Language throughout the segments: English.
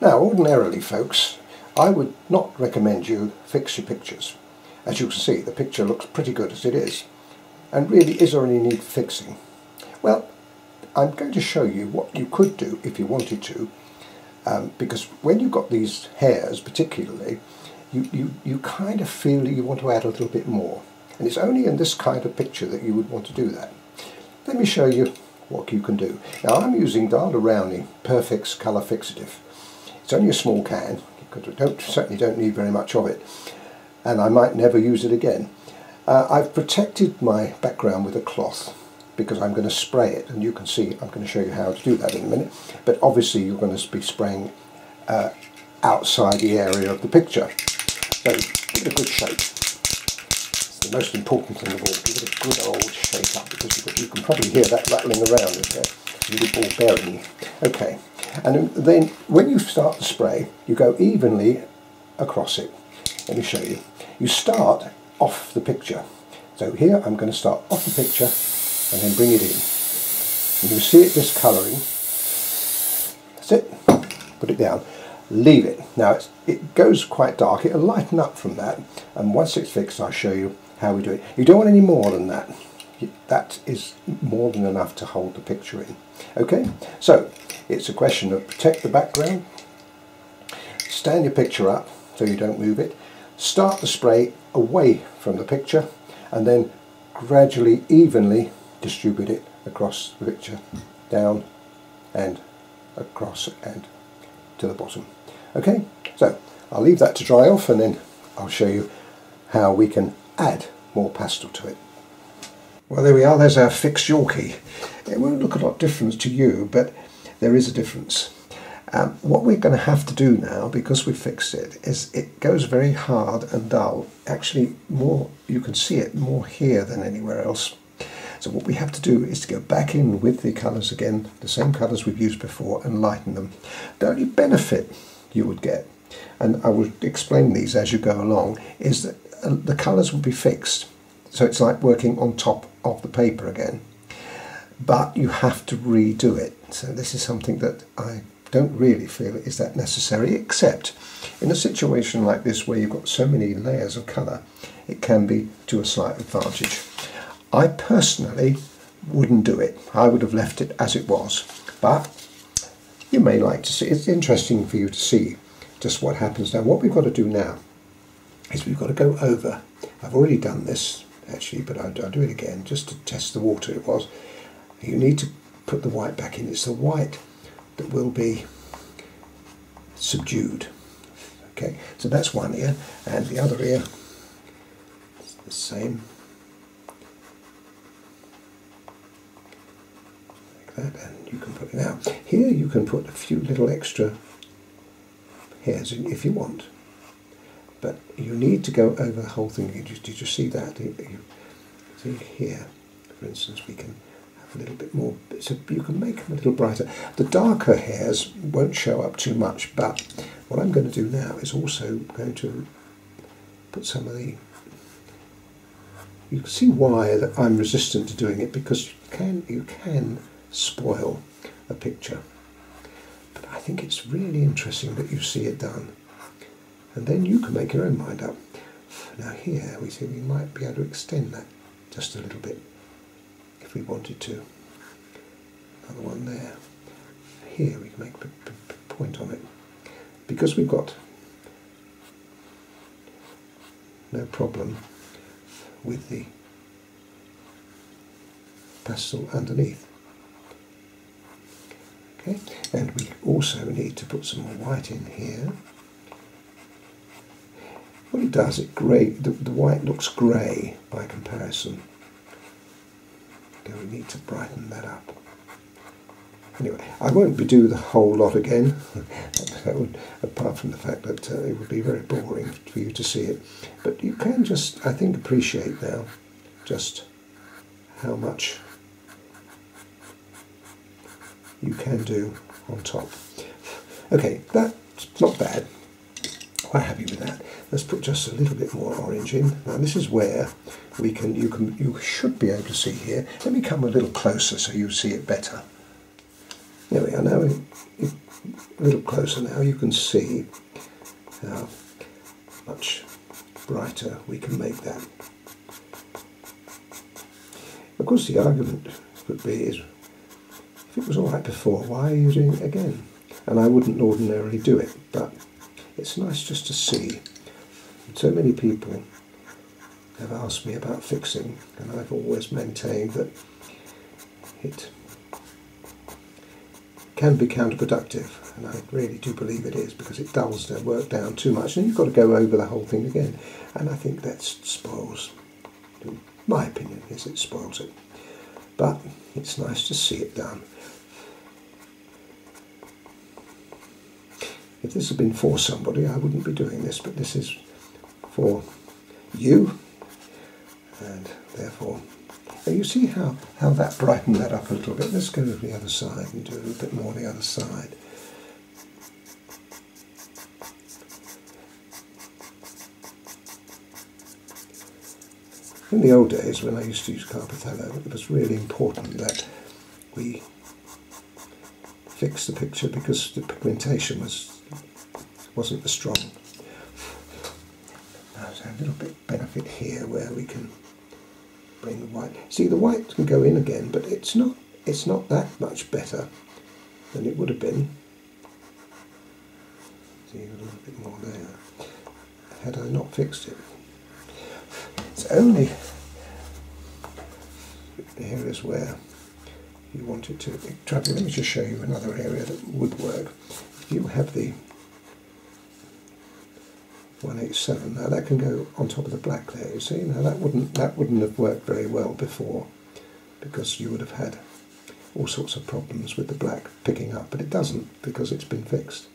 Now, ordinarily, folks, I would not recommend you fix your pictures. As you can see, the picture looks pretty good as it is. And really, is there any need for fixing? Well, I'm going to show you what you could do if you wanted to, um, because when you've got these hairs particularly, you, you, you kind of feel that you want to add a little bit more. And it's only in this kind of picture that you would want to do that. Let me show you what you can do. Now I'm using Daler Rowney Perfix Colour Fixative. It's only a small can, because we don't, certainly don't need very much of it. And I might never use it again. Uh, I've protected my background with a cloth because I'm going to spray it. And you can see I'm going to show you how to do that in a minute. But obviously you're going to be spraying uh, outside the area of the picture. So give it a good shake. It's the most important thing of all. Give it a good old shake up because you can probably hear that rattling around in there. Little ball bearing. Okay and then when you start the spray you go evenly across it let me show you you start off the picture so here I'm going to start off the picture and then bring it in. And you see it discolouring. That's it. Put it down. Leave it. Now it goes quite dark. It'll lighten up from that. And once it's fixed, I'll show you how we do it. You don't want any more than that. That is more than enough to hold the picture in. Okay, so it's a question of protect the background, stand your picture up so you don't move it, start the spray away from the picture, and then gradually, evenly distribute it across the picture, down and across and to the bottom. Okay, so I'll leave that to dry off and then I'll show you how we can add more pastel to it. Well there we are, there's our fixed Yorkie. It won't look a lot different to you, but there is a difference. Um, what we're going to have to do now, because we've fixed it, is it goes very hard and dull. Actually, more you can see it more here than anywhere else. So what we have to do is to go back in with the colours again, the same colours we've used before, and lighten them. The only benefit you would get, and I will explain these as you go along, is that uh, the colours will be fixed. So it's like working on top of the paper again. But you have to redo it. So this is something that I don't really feel is that necessary, except in a situation like this where you've got so many layers of colour, it can be to a slight advantage. I personally wouldn't do it. I would have left it as it was. But you may like to see, it's interesting for you to see just what happens now. What we've got to do now is we've got to go over. I've already done this actually, but I'll, I'll do it again just to test the water it was. You need to put the white back in. It's the white that will be subdued. Okay, so that's one ear, and the other ear is the same. Like that and you can put it out. Here you can put a few little extra hairs in if you want. But you need to go over the whole thing. Did you, did you see that? You, see here, for instance, we can have a little bit more. So you can make them a little brighter. The darker hairs won't show up too much, but what I'm going to do now is also going to put some of the you can see why that I'm resistant to doing it because you can you can spoil a picture. But I think it's really interesting that you see it done. And then you can make your own mind up. Now here we see we might be able to extend that just a little bit if we wanted to. Another one there. Here we can make a point on it. Because we've got no problem with the pastel underneath. Okay, and we also need to put some more white in here. What it does, it grey. The, the white looks grey by comparison. Okay, we need to brighten that up. Anyway, I won't be do the whole lot again, would, apart from the fact that uh, it would be very boring for you to see it. But you can just, I think, appreciate now just how much you can do on top. Okay, that's not bad. Quite happy with that. Let's put just a little bit more orange in. Now this is where we can you can you should be able to see here. Let me come a little closer so you see it better. There we are. Now a little closer now, you can see how much brighter we can make that. Of course, the argument could be is, if it was all right before, why are you doing it again? And I wouldn't ordinarily do it, but it's nice just to see. So many people have asked me about fixing, and I've always maintained that it can be counterproductive, and I really do believe it is because it dulls their work down too much, and you've got to go over the whole thing again, and I think that spoils. My opinion is it spoils it, but it's nice to see it done. If this had been for somebody, I wouldn't be doing this, but this is for you, and therefore you see how, how that brightened that up a little bit. Let's go to the other side and do a little bit more on the other side. In the old days, when I used to use Carbothello, it was really important that we fix the picture because the pigmentation was wasn't as strong. A little bit benefit here where we can bring the white. See, the white can go in again, but it's not. It's not that much better than it would have been. See, a little bit more there. Had I not fixed it, it's only the areas where you want it to. Let me just show you another area that would work. If you have the 187. Now that can go on top of the black there, you see. Now that wouldn't that wouldn't have worked very well before because you would have had all sorts of problems with the black picking up, but it doesn't because it's been fixed.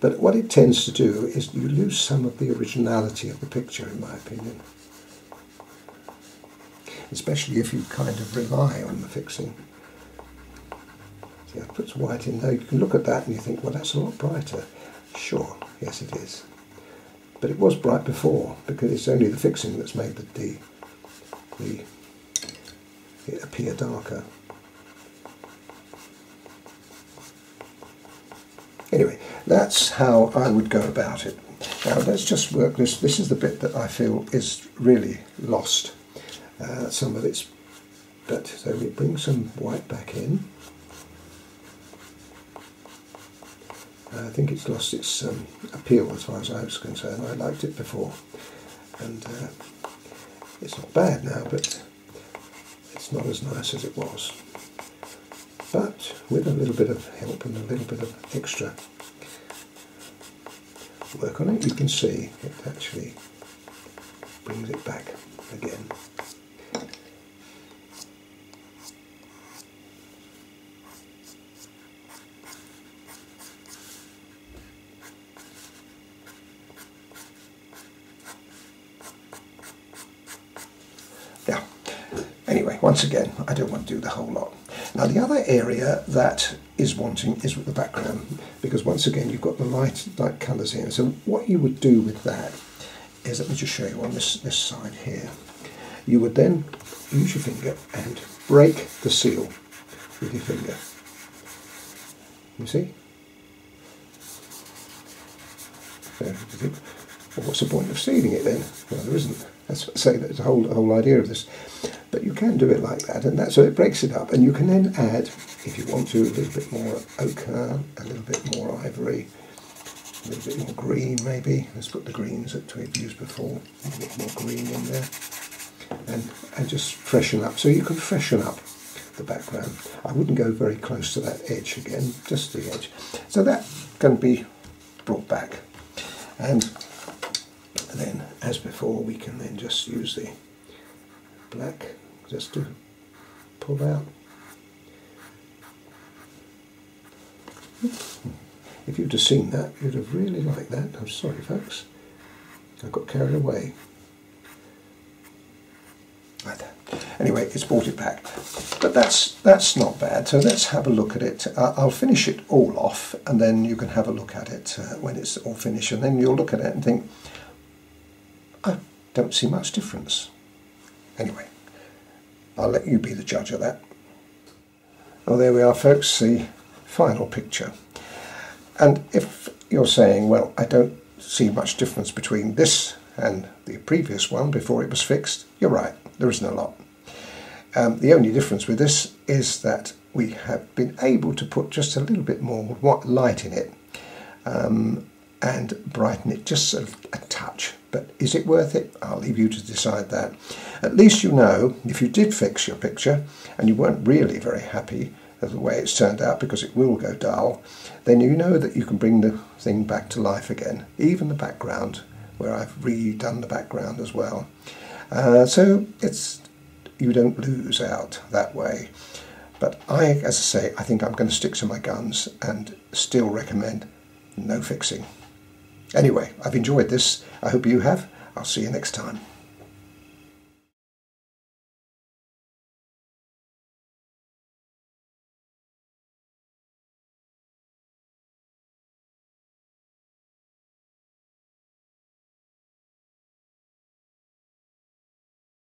But what it tends to do is you lose some of the originality of the picture, in my opinion. Especially if you kind of rely on the fixing. See, I put white in there. You can look at that and you think, well, that's a lot brighter. Sure, yes, it is. But it was bright before because it's only the fixing that's made the, the, the it appear darker. Anyway, that's how I would go about it. Now let's just work this. This is the bit that I feel is really lost. Uh, some of its, but so we bring some white back in. I think it's lost its um, appeal as far as I was concerned. I liked it before, and uh, it's not bad now, but it's not as nice as it was. But with a little bit of help and a little bit of extra work on it, you can see it actually brings it back again. Once again, I don't want to do the whole lot. Now the other area that is wanting is with the background, because once again you've got the light, light colours here. So what you would do with that is, let me just show you on this, this side here. You would then use your finger and break the seal with your finger. You see? What's the point of sealing it then? Well, there isn't. That's say that's the whole whole idea of this. But you can do it like that, and that so it breaks it up, and you can then add, if you want to, a little bit more ochre, a little bit more ivory, a little bit more green maybe. Let's put the greens that we've used before, a little bit more green in there, and and just freshen up. So you can freshen up the background. I wouldn't go very close to that edge again, just the edge. So that can be brought back, and then as before, we can then just use the black just to pull out. If you'd have seen that, you'd have really liked that. I'm sorry, folks. I got carried away. Anyway, it's brought it back. But that's that's not bad. So let's have a look at it. Uh, I'll finish it all off, and then you can have a look at it uh, when it's all finished, and then you'll look at it and think, don't see much difference. Anyway, I'll let you be the judge of that. Well, there we are, folks, the final picture. And if you're saying, well, I don't see much difference between this and the previous one before it was fixed, you're right, there isn't a lot. Um, the only difference with this is that we have been able to put just a little bit more light in it um, and brighten it just a, a touch. But is it worth it? I'll leave you to decide that. At least you know if you did fix your picture and you weren't really very happy of the way it's turned out because it will go dull, then you know that you can bring the thing back to life again, even the background, where I've redone the background as well. Uh, so it's you don't lose out that way. But I, as I say, I think I'm going to stick to my guns and still recommend no fixing. Anyway, I've enjoyed this. I hope you have. I'll see you next time.